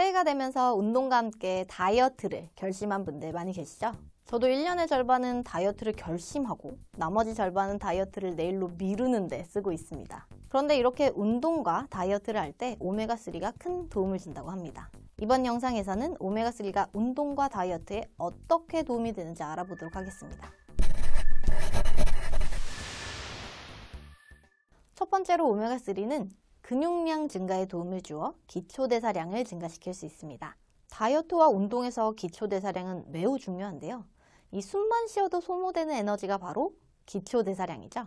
새해가 되면서 운동과 함께 다이어트를 결심한 분들 많이 계시죠? 저도 1년의 절반은 다이어트를 결심하고 나머지 절반은 다이어트를 내일로 미루는데 쓰고 있습니다. 그런데 이렇게 운동과 다이어트를 할 때 오메가3가 큰 도움을 준다고 합니다. 이번 영상에서는 오메가3가 운동과 다이어트에 어떻게 도움이 되는지 알아보도록 하겠습니다. 첫 번째로 오메가3는 근육량 증가에 도움을 주어 기초대사량을 증가시킬 수 있습니다. 다이어트와 운동에서 기초대사량은 매우 중요한데요. 이 숨만 쉬어도 소모되는 에너지가 바로 기초대사량이죠.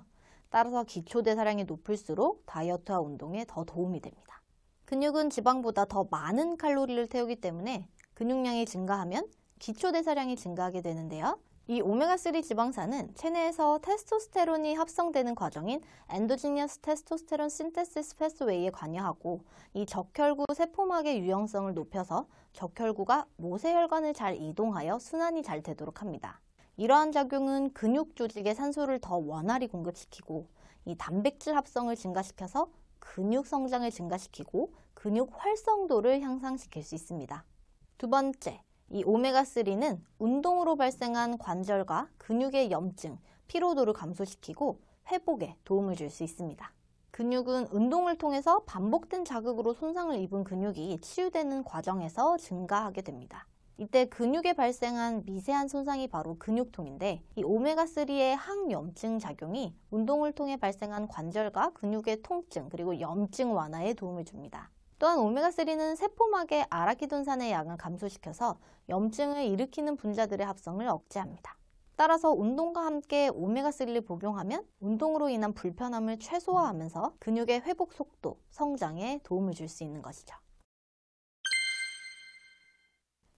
따라서 기초대사량이 높을수록 다이어트와 운동에 더 도움이 됩니다. 근육은 지방보다 더 많은 칼로리를 태우기 때문에 근육량이 증가하면 기초대사량이 증가하게 되는데요. 이 오메가3 지방산은 체내에서 테스토스테론이 합성되는 과정인 엔도지니어스 테스토스테론 신테시스 패스웨이에 관여하고 이 적혈구 세포막의 유형성을 높여서 적혈구가 모세혈관을 잘 이동하여 순환이 잘 되도록 합니다. 이러한 작용은 근육 조직에 산소를 더 원활히 공급시키고 이 단백질 합성을 증가시켜서 근육 성장을 증가시키고 근육 활성도를 향상시킬 수 있습니다. 두 번째, 이 오메가3는 운동으로 발생한 관절과 근육의 염증, 피로도를 감소시키고 회복에 도움을 줄 수 있습니다. 근육은 운동을 통해서 반복된 자극으로 손상을 입은 근육이 치유되는 과정에서 증가하게 됩니다. 이때 근육에 발생한 미세한 손상이 바로 근육통인데 이 오메가3의 항염증 작용이 운동을 통해 발생한 관절과 근육의 통증 그리고 염증 완화에 도움을 줍니다. 또한 오메가3는 세포막의 아라키돈산의 양을 감소시켜서 염증을 일으키는 분자들의 합성을 억제합니다. 따라서 운동과 함께 오메가3를 복용하면 운동으로 인한 불편함을 최소화하면서 근육의 회복 속도, 성장에 도움을 줄 수 있는 것이죠.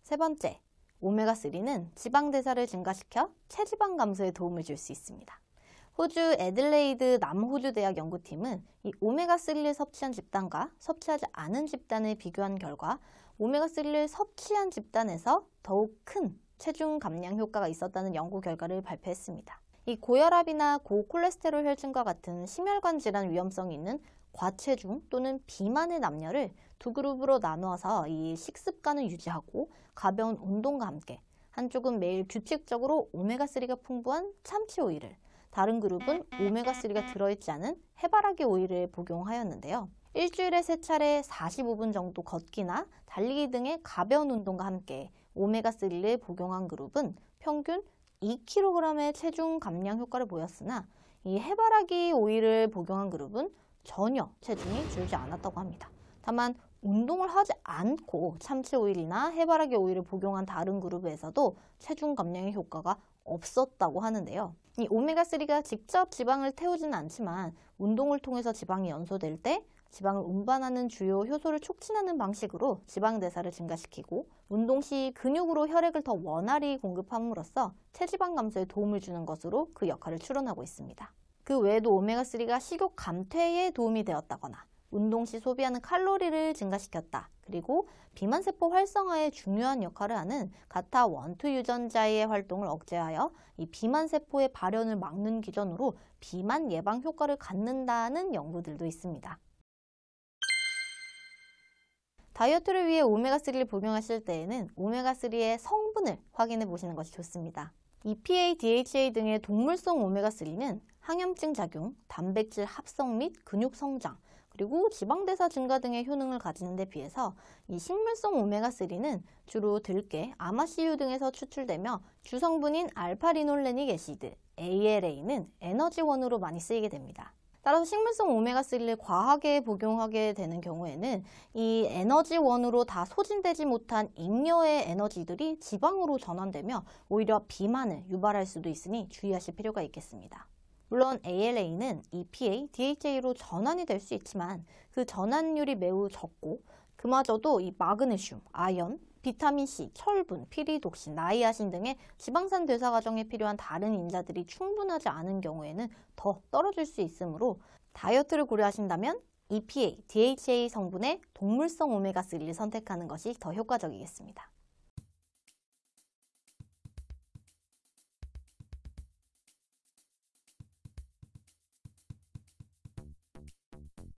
세 번째, 오메가3는 지방 대사를 증가시켜 체지방 감소에 도움을 줄 수 있습니다. 호주 애들레이드 남호주 대학 연구팀은 이 오메가3를 섭취한 집단과 섭취하지 않은 집단을 비교한 결과 오메가3를 섭취한 집단에서 더욱 큰 체중 감량 효과가 있었다는 연구 결과를 발표했습니다. 이 고혈압이나 고콜레스테롤 혈증과 같은 심혈관 질환 위험성이 있는 과체중 또는 비만의 남녀를 두 그룹으로 나누어서 이 식습관을 유지하고 가벼운 운동과 함께 한쪽은 매일 규칙적으로 오메가3가 풍부한 참치 오일을 다른 그룹은 오메가3가 들어있지 않은 해바라기 오일을 복용하였는데요. 일주일에 세 차례 45분 정도 걷기나 달리기 등의 가벼운 운동과 함께 오메가3를 복용한 그룹은 평균 2kg의 체중 감량 효과를 보였으나 이 해바라기 오일을 복용한 그룹은 전혀 체중이 줄지 않았다고 합니다. 다만 운동을 하지 않고 참치 오일이나 해바라기 오일을 복용한 다른 그룹에서도 체중 감량의 효과가 없었다고 하는데요. 이 오메가3가 직접 지방을 태우지는 않지만 운동을 통해서 지방이 연소될 때 지방을 운반하는 주요 효소를 촉진하는 방식으로 지방 대사를 증가시키고 운동 시 근육으로 혈액을 더 원활히 공급함으로써 체지방 감소에 도움을 주는 것으로 그 역할을 추론하고 있습니다. 그 외에도 오메가3가 식욕 감퇴에 도움이 되었다거나 운동 시 소비하는 칼로리를 증가시켰다. 그리고 비만세포 활성화에 중요한 역할을 하는 가타 원투 유전자의 활동을 억제하여 이 비만세포의 발현을 막는 기전으로 비만 예방 효과를 갖는다는 연구들도 있습니다. 다이어트를 위해 오메가3를 복용하실 때에는 오메가3의 성분을 확인해 보시는 것이 좋습니다. EPA, DHA 등의 동물성 오메가3는 항염증 작용, 단백질 합성 및 근육 성장, 그리고 지방대사 증가 등의 효능을 가지는 데 비해서 이 식물성 오메가3는 주로 들깨, 아마씨유 등에서 추출되며 주성분인 알파리놀레닉 애시드, ALA는 에너지원으로 많이 쓰이게 됩니다. 따라서 식물성 오메가3를 과하게 복용하게 되는 경우에는 이 에너지원으로 다 소진되지 못한 잉여의 에너지들이 지방으로 전환되며 오히려 비만을 유발할 수도 있으니 주의하실 필요가 있겠습니다. 물론 ALA는 EPA, DHA로 전환이 될 수 있지만 그 전환율이 매우 적고 그마저도 이 마그네슘, 아연, 비타민C, 철분, 피리독신, 나이아신 등의 지방산 대사 과정에 필요한 다른 인자들이 충분하지 않은 경우에는 더 떨어질 수 있으므로 다이어트를 고려하신다면 EPA, DHA 성분의 동물성 오메가3를 선택하는 것이 더 효과적이겠습니다.